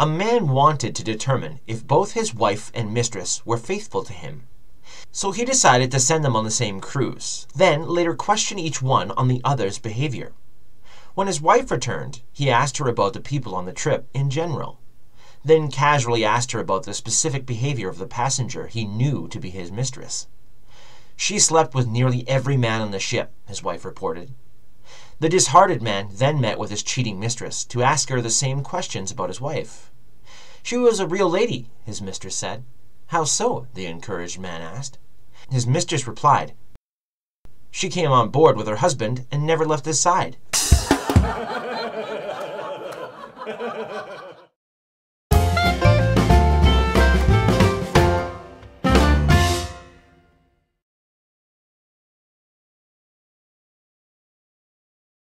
A man wanted to determine if both his wife and mistress were faithful to him. So he decided to send them on the same cruise, then later question each one on the other's behavior. When his wife returned, he asked her about the people on the trip in general, then casually asked her about the specific behavior of the passenger he knew to be his mistress. She slept with nearly every man on the ship, his wife reported. The disheartened man then met with his cheating mistress to ask her the same questions about his wife. She was a real lady, his mistress said. How so? the encouraged man asked. His mistress replied, She came on board with her husband and never left his side.